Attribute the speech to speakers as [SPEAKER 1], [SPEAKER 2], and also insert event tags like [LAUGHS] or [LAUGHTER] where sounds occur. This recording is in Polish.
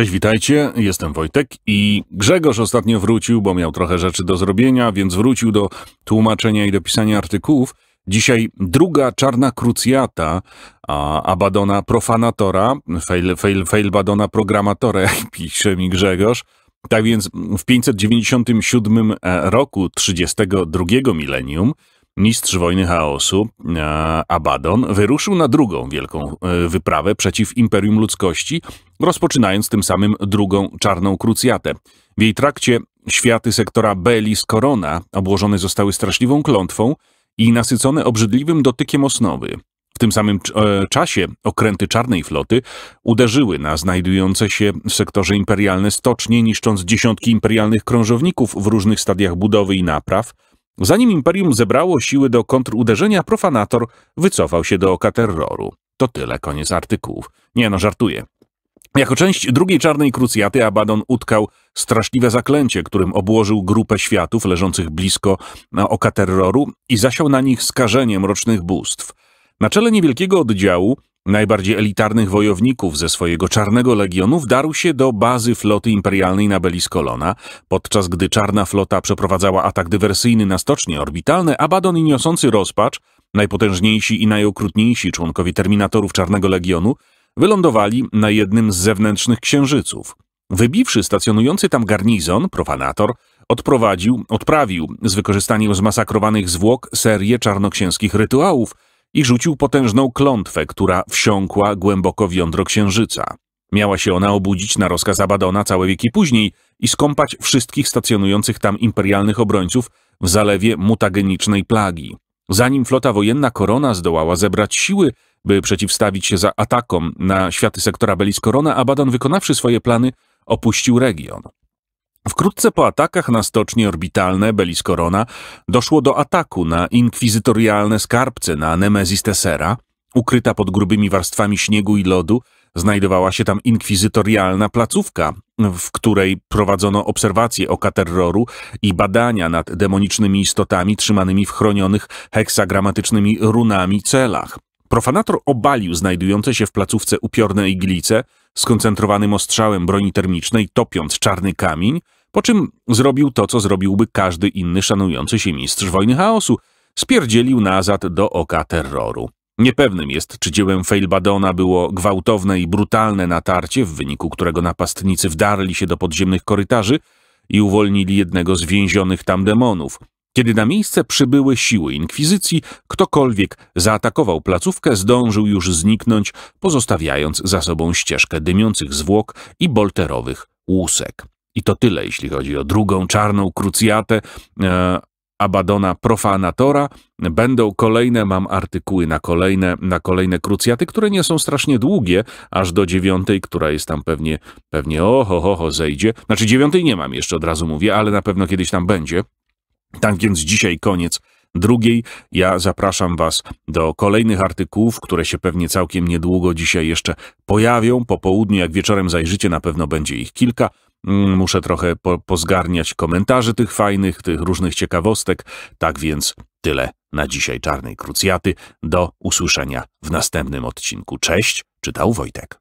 [SPEAKER 1] Cześć, witajcie, jestem Wojtek i Grzegorz ostatnio wrócił, bo miał trochę rzeczy do zrobienia, więc wrócił do tłumaczenia i do pisania artykułów. Dzisiaj druga czarna krucjata a Abadona profanatora, fail, fail, fail Badona programatora, [LAUGHS] jak pisze mi Grzegorz. Tak więc w 597 e, roku 32 milenium mistrz wojny chaosu, e, Abaddon, wyruszył na drugą wielką e, wyprawę przeciw Imperium Ludzkości, rozpoczynając tym samym drugą czarną krucjatę. W jej trakcie światy sektora Belis Corona obłożone zostały straszliwą klątwą i nasycone obrzydliwym dotykiem osnowy. W tym samym e, czasie okręty Czarnej Floty uderzyły na znajdujące się w sektorze imperialne stocznie, niszcząc dziesiątki imperialnych krążowników w różnych stadiach budowy i napraw, Zanim imperium zebrało siły do kontruderzenia, profanator wycofał się do oka terroru. To tyle, koniec artykułów. Nie no, żartuję. Jako część drugiej czarnej krucjaty Abaddon utkał straszliwe zaklęcie, którym obłożył grupę światów leżących blisko oka terroru i zasiał na nich skażenie mrocznych bóstw. Na czele niewielkiego oddziału najbardziej elitarnych wojowników ze swojego Czarnego Legionu wdarł się do bazy floty imperialnej na Beliskolona, podczas gdy Czarna Flota przeprowadzała atak dywersyjny na stocznie orbitalne, Abaddon i niosący rozpacz, najpotężniejsi i najokrutniejsi członkowie Terminatorów Czarnego Legionu, wylądowali na jednym z zewnętrznych księżyców. Wybiwszy stacjonujący tam garnizon, profanator, odprowadził, odprawił z wykorzystaniem zmasakrowanych zwłok serię czarnoksięskich rytuałów, i rzucił potężną klątwę, która wsiąkła głęboko w jądro księżyca. Miała się ona obudzić na rozkaz Abadona całe wieki później i skąpać wszystkich stacjonujących tam imperialnych obrońców w zalewie mutagenicznej plagi. Zanim flota wojenna Korona zdołała zebrać siły, by przeciwstawić się za atakom na światy sektora Belis Korona, Abaddon wykonawszy swoje plany, opuścił region. Wkrótce po atakach na stocznie orbitalne Belis Corona doszło do ataku na inkwizytorialne skarbce na Nemesis Tessera. Ukryta pod grubymi warstwami śniegu i lodu, znajdowała się tam inkwizytorialna placówka, w której prowadzono obserwacje oka terroru i badania nad demonicznymi istotami trzymanymi w chronionych heksagramatycznymi runami celach. Profanator obalił znajdujące się w placówce upiorne iglice, skoncentrowanym ostrzałem broni termicznej, topiąc czarny kamień, po czym zrobił to, co zrobiłby każdy inny szanujący się mistrz wojny chaosu. Spierdzielił nazad do oka terroru. Niepewnym jest, czy dziełem Failbadona było gwałtowne i brutalne natarcie, w wyniku którego napastnicy wdarli się do podziemnych korytarzy i uwolnili jednego z więzionych tam demonów. Kiedy na miejsce przybyły siły inkwizycji, ktokolwiek zaatakował placówkę, zdążył już zniknąć, pozostawiając za sobą ścieżkę dymiących zwłok i bolterowych łusek. I to tyle, jeśli chodzi o drugą czarną krucjatę e, Abadona Profanatora. Będą kolejne, mam artykuły na kolejne, na kolejne krucjaty, które nie są strasznie długie, aż do dziewiątej, która jest tam pewnie, pewnie oho, ho, ho, zejdzie. Znaczy dziewiątej nie mam jeszcze, od razu mówię, ale na pewno kiedyś tam będzie. Tak więc dzisiaj koniec drugiej. Ja zapraszam Was do kolejnych artykułów, które się pewnie całkiem niedługo dzisiaj jeszcze pojawią. Po południu, jak wieczorem zajrzycie, na pewno będzie ich kilka. Mm, muszę trochę po, pozgarniać komentarzy tych fajnych, tych różnych ciekawostek. Tak więc tyle na dzisiaj Czarnej Krucjaty. Do usłyszenia w następnym odcinku. Cześć, czytał Wojtek.